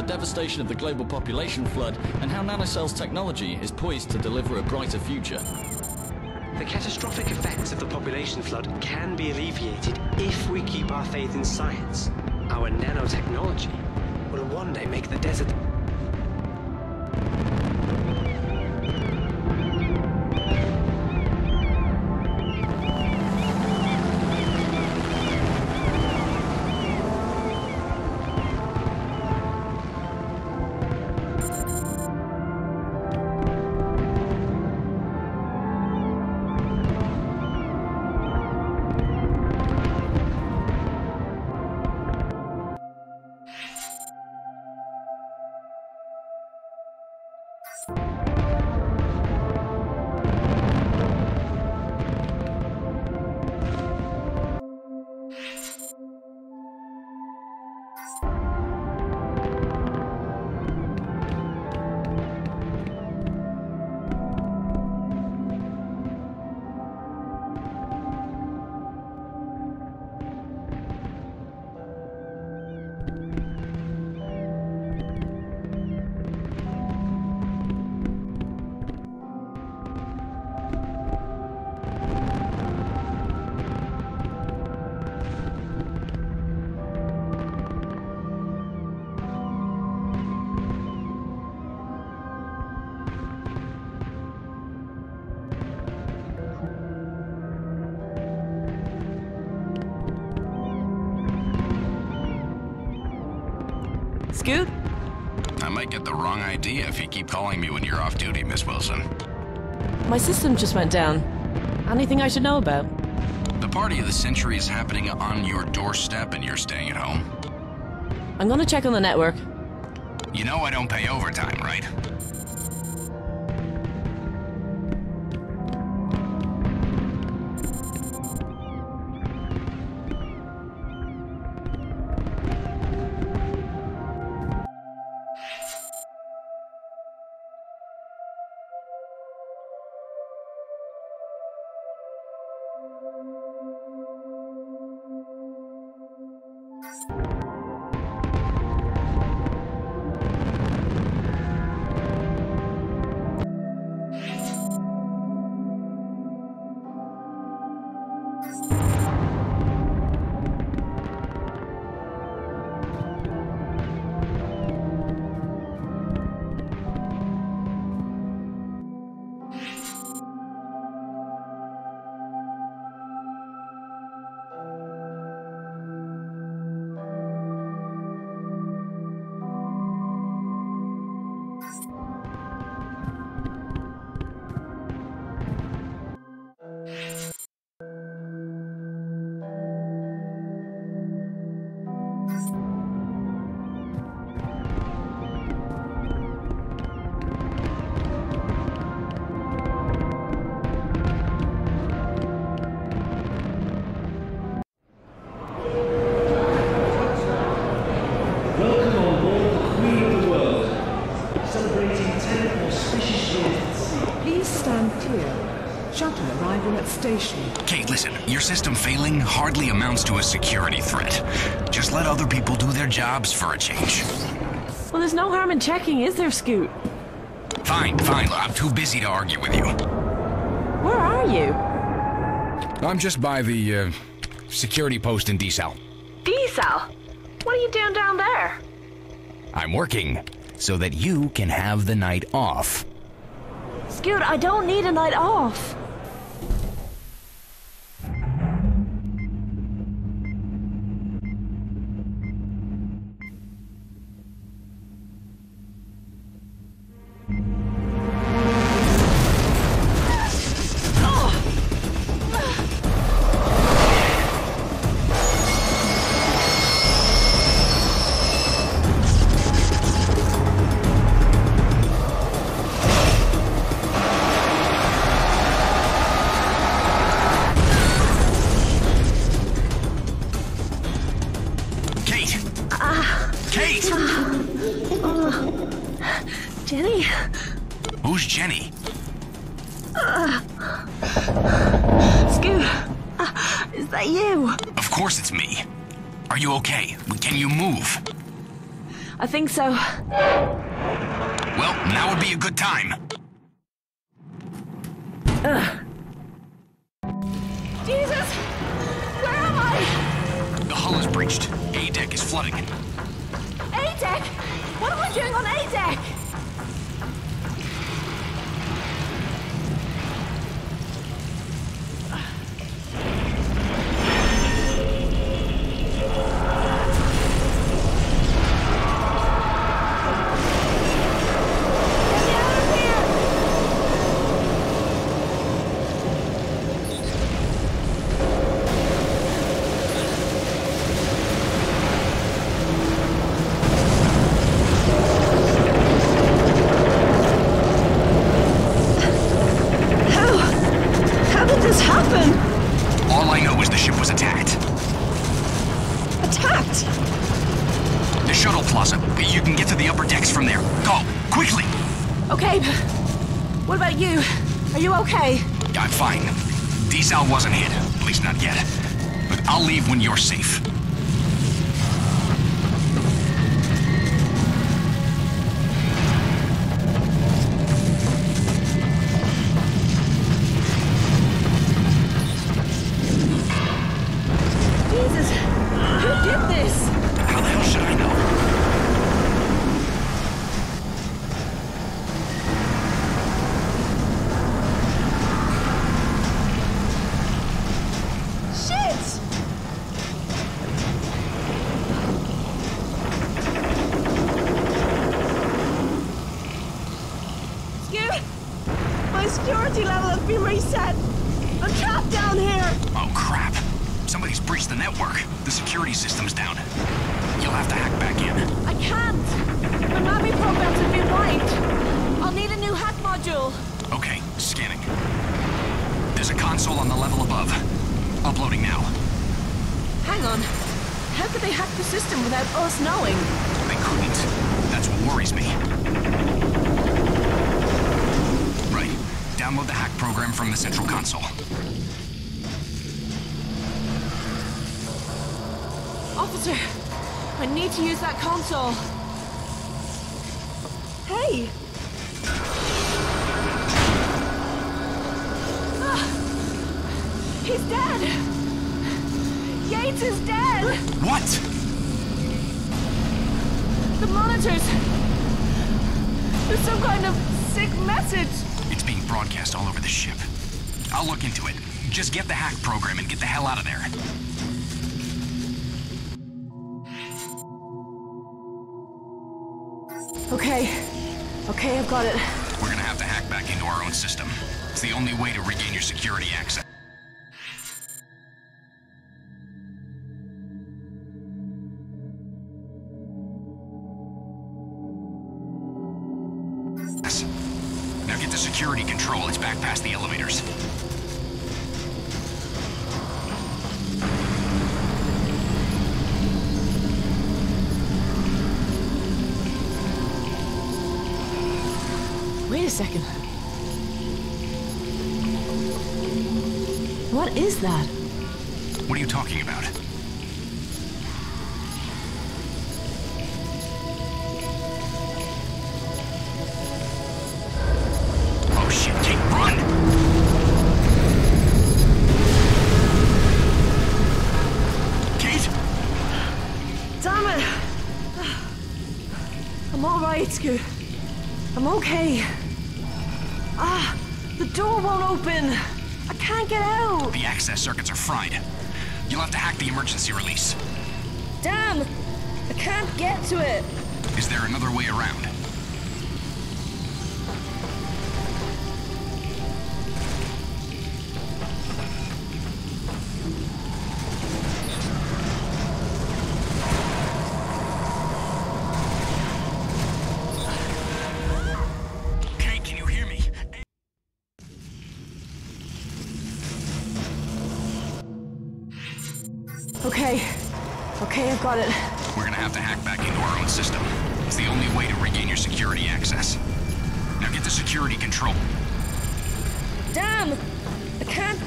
the devastation of the global population flood and how Nanocell's technology is poised to deliver a brighter future. The catastrophic effects of the population flood can be alleviated if we keep our faith in science. Our nanotechnology will one day make the desert if you keep calling me when you're off duty, Miss Wilson. My system just went down. Anything I should know about? The party of the century is happening on your doorstep and you're staying at home. I'm gonna check on the network. You know I don't pay overtime, right? Amounts to a security threat. Just let other people do their jobs for a change. Well, there's no harm in checking, is there, Scoot? Fine, fine, I'm too busy to argue with you. Where are you? I'm just by the, uh, security post in D-Cell. D-Cell? What are you doing down there? I'm working so that you can have the night off. Scoot, I don't need a night off. think so. Well, now would be a good time. He's dead! Yates is dead! What? The monitors! There's some kind of sick message! It's being broadcast all over the ship. I'll look into it. Just get the hack program and get the hell out of there. Okay. Okay, I've got it. We're gonna have to hack back into our own system. It's the only way to regain your security access. okay. Ah, the door won't open. I can't get out. The access circuits are fried. You'll have to hack the emergency release. Damn! I can't get to it. Is there another way around?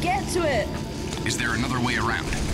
get to it! Is there another way around?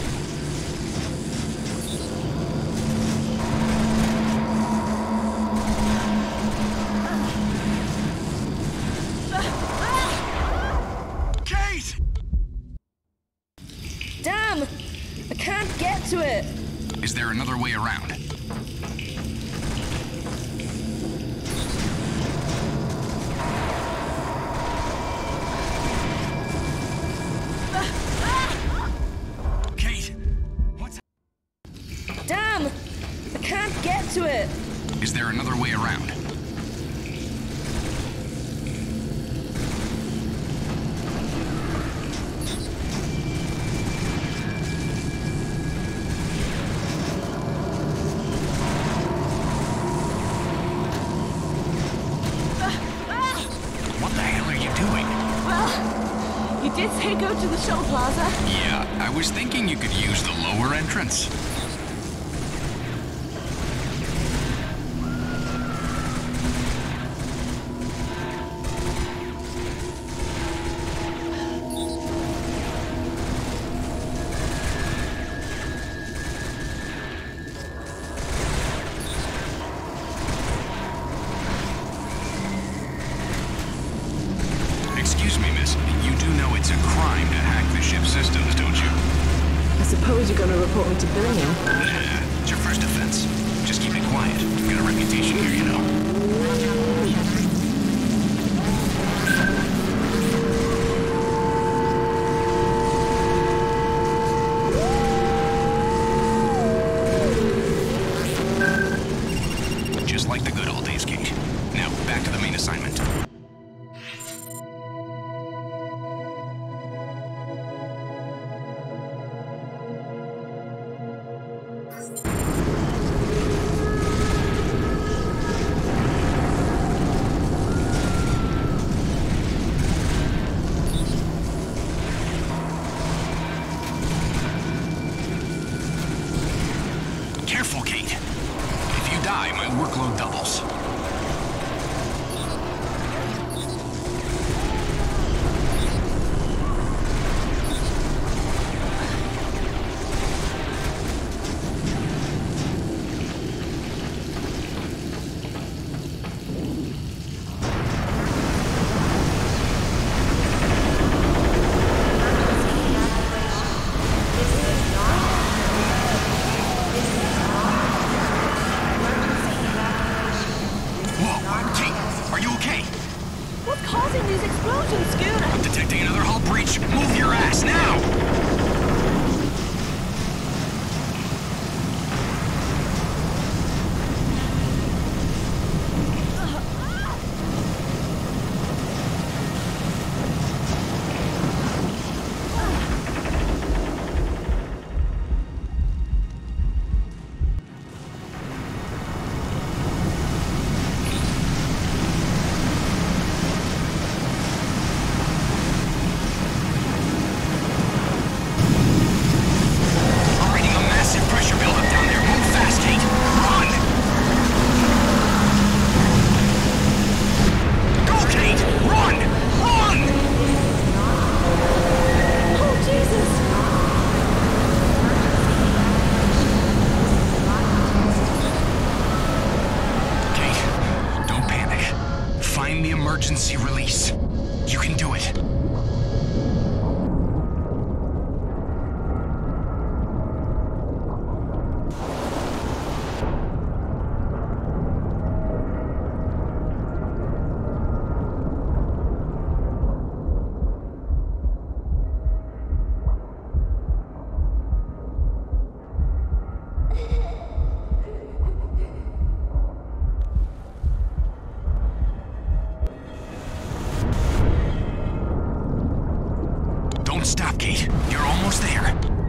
Don't stop. You're almost there.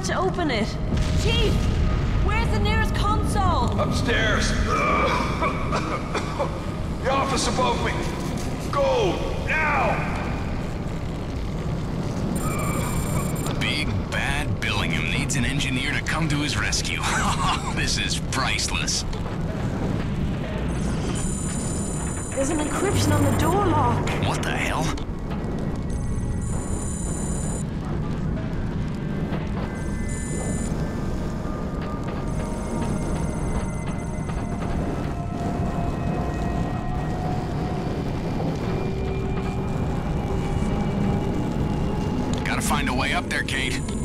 Can use that to open it. Chief, where's the nearest console? Upstairs. the office above me. Go, now! Big bad Billingham needs an engineer to come to his rescue. this is priceless. There's an encryption on the door Gotta find a way up there, Kate.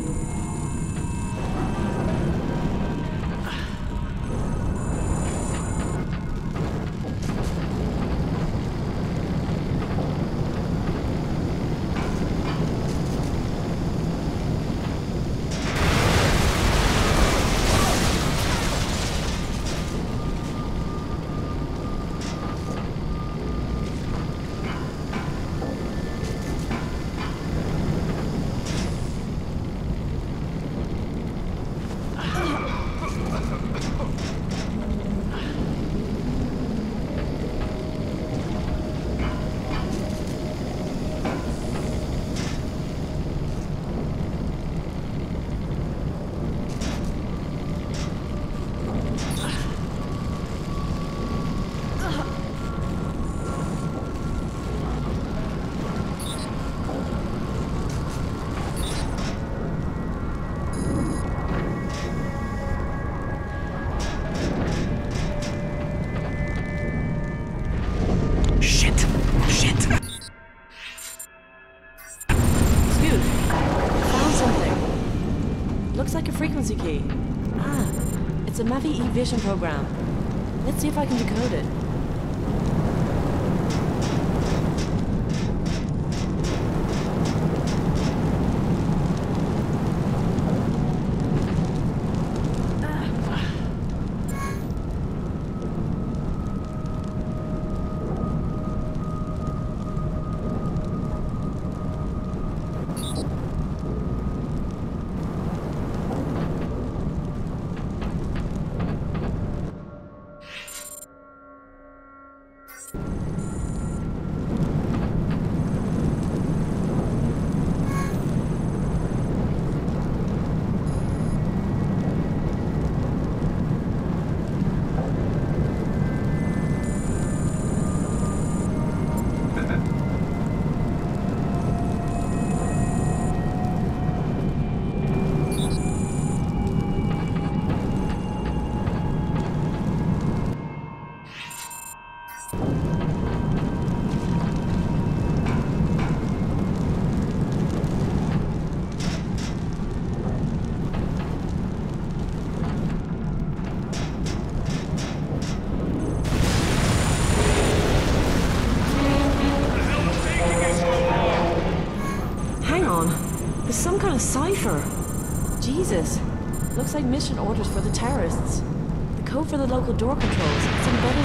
It's a Mavi E-Vision program. Let's see if I can decode it. Mission orders for the terrorists. The code for the local door controls. It's embedded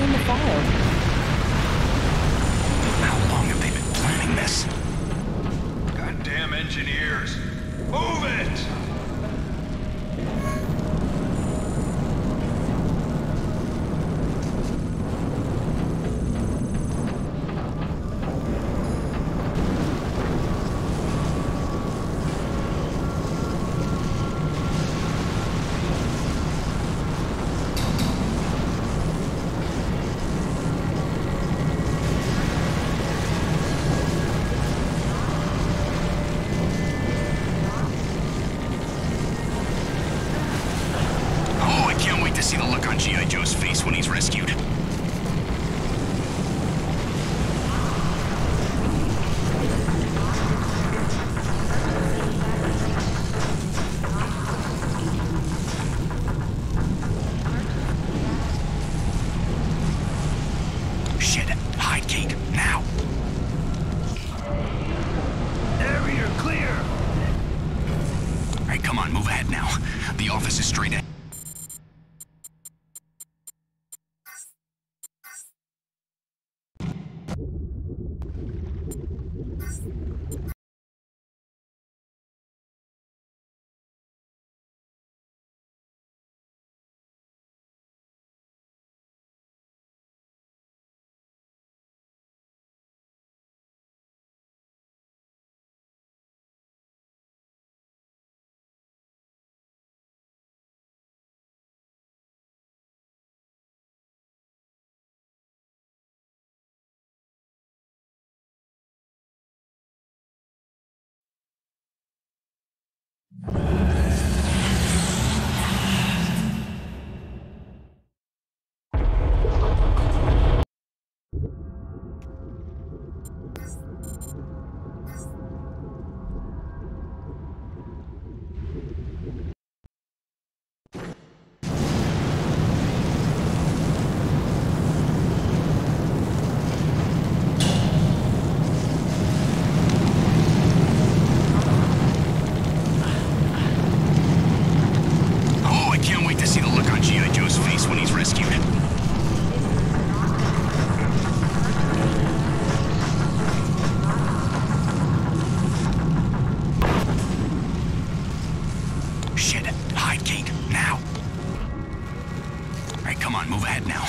come on, move ahead now.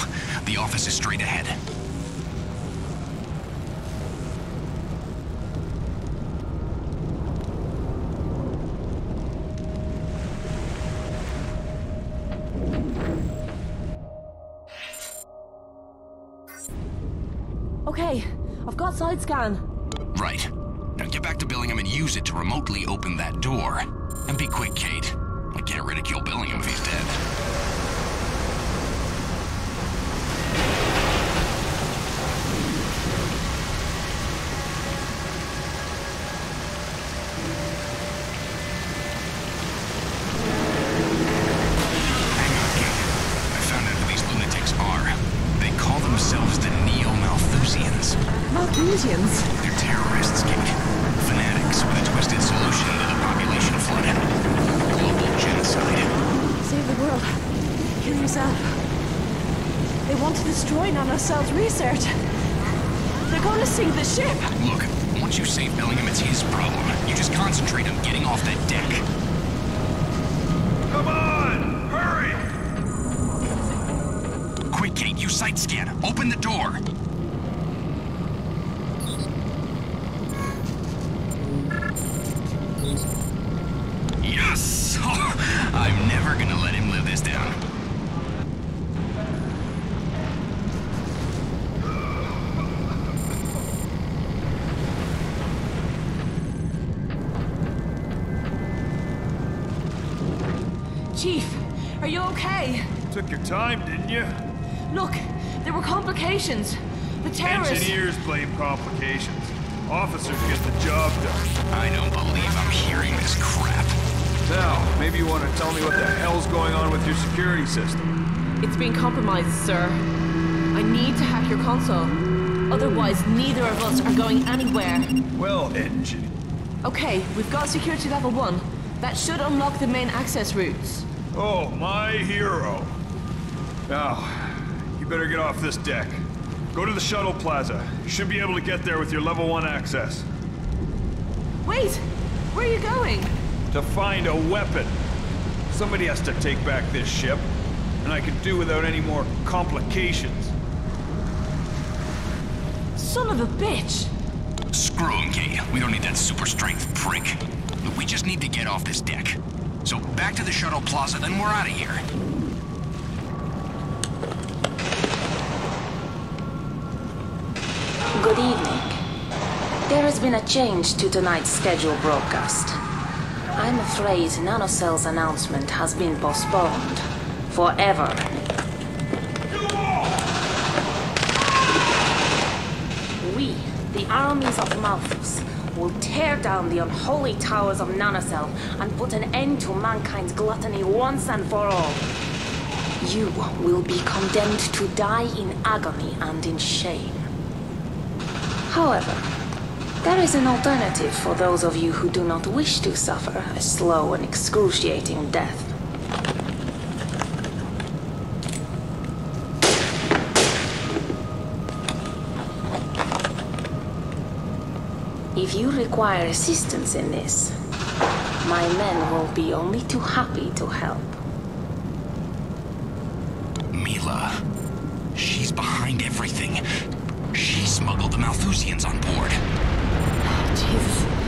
The office is straight ahead. Okay, I've got side scan. Right. Now get back to Billingham and use it to remotely open that door. And be quick, Kate. I can't ridicule Billingham if he's dead. Once you save Billingham, it's his problem. You just concentrate on getting off that deck. Come on! Hurry! Quick, Kate, you sight scan. Open the door. Yes! I'm never gonna let him live this down. Your time, didn't you? Look, there were complications. The terrorists. Engineers blame complications. Officers get the job done. I don't believe I'm hearing this crap. Now, maybe you want to tell me what the hell's going on with your security system. It's been compromised, sir. I need to hack your console. Otherwise, neither of us are going anywhere. Well, engine. Okay, we've got security level one. That should unlock the main access routes. Oh, my hero. Now, you better get off this deck. Go to the shuttle plaza. You should be able to get there with your level one access. Wait! Where are you going? To find a weapon. Somebody has to take back this ship, and I could do without any more complications. Son of a bitch! Screw him, Kate. We don't need that super strength prick. We just need to get off this deck. So back to the shuttle plaza, then we're out of here. Good evening. There has been a change to tonight's scheduled broadcast. I'm afraid NanoCell's announcement has been postponed. Forever. We, the armies of Malthus, will tear down the unholy towers of Nanocell and put an end to mankind's gluttony once and for all. You will be condemned to die in agony and in shame. However, there is an alternative for those of you who do not wish to suffer a slow and excruciating death. If you require assistance in this, my men will be only too happy to help. Mila. She's behind everything. She smuggled the Malthusians on board. Oh, Jesus.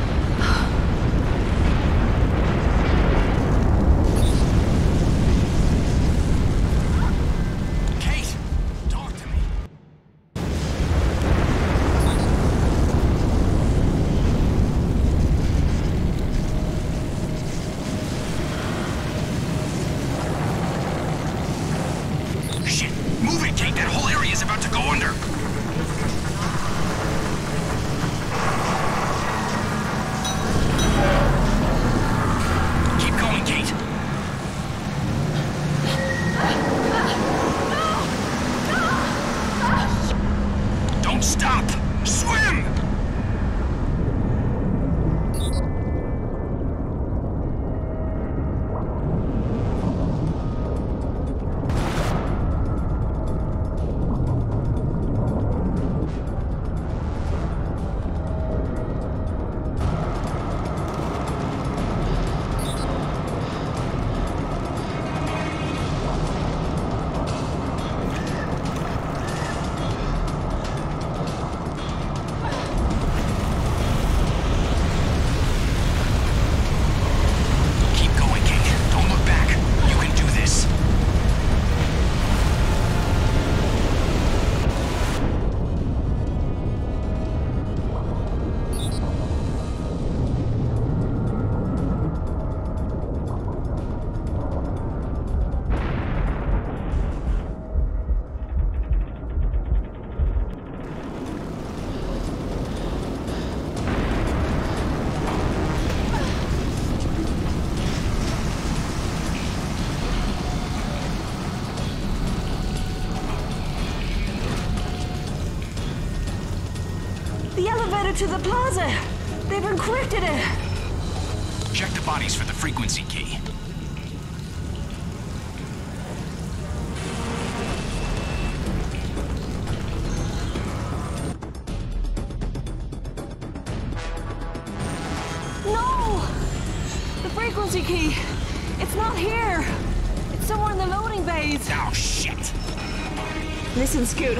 To the plaza! They've encrypted it! Check the bodies for the frequency key. No! The frequency key! It's not here! It's somewhere in the loading bays! Oh, shit! Listen, Scoot.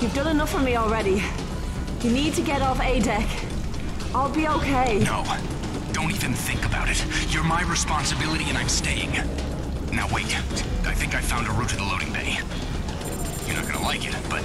You've done enough for me already. You need to get off A deck. I'll be okay. No. Don't even think about it. You're my responsibility and I'm staying. Now wait. I think I found a route to the loading bay. You're not gonna like it, but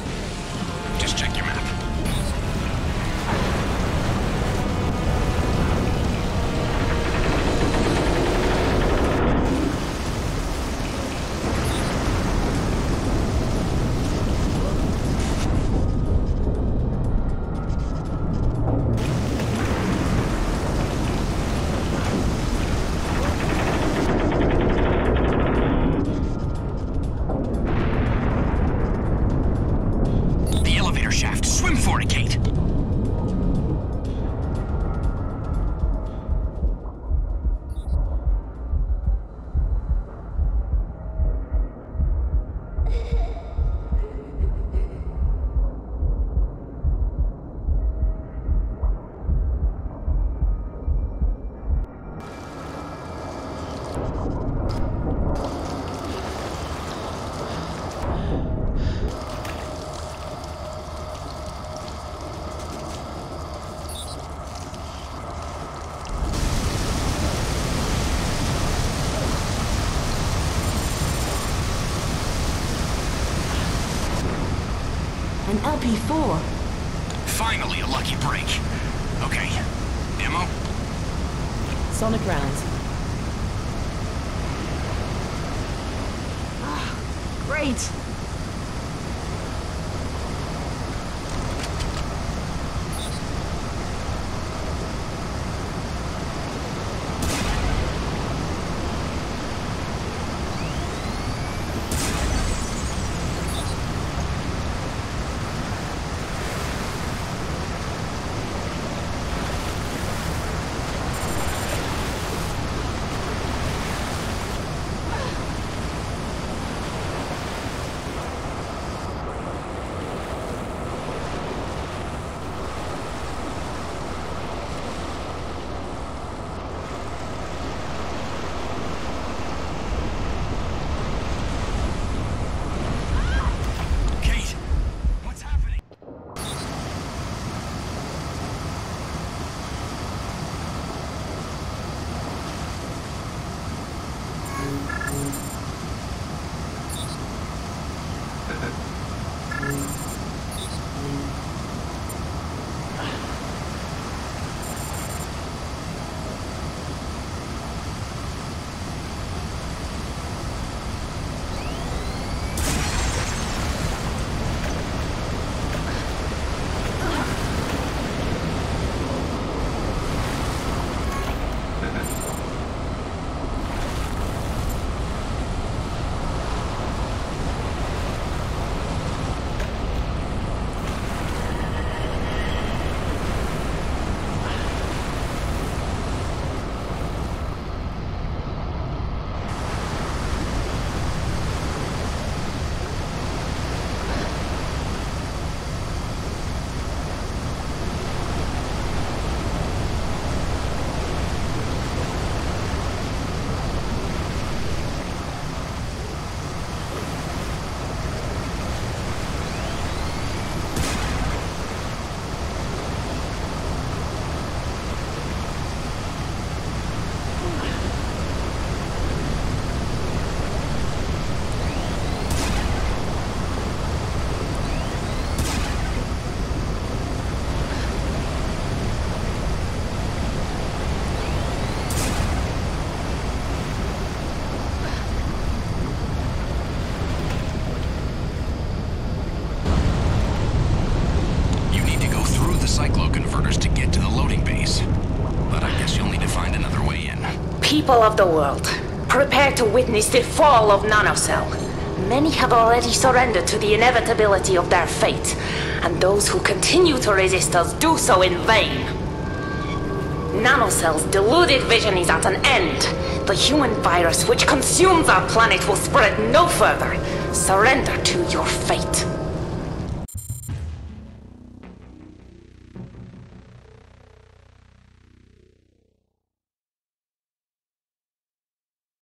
An LP4. Finally, a lucky break. Okay. Ammo? Sonic rounds. Ah, great! People of the world, prepare to witness the fall of Nanocell. Many have already surrendered to the inevitability of their fate, and those who continue to resist us do so in vain. Nanocell's deluded vision is at an end. The human virus which consumes our planet will spread no further. Surrender to your fate.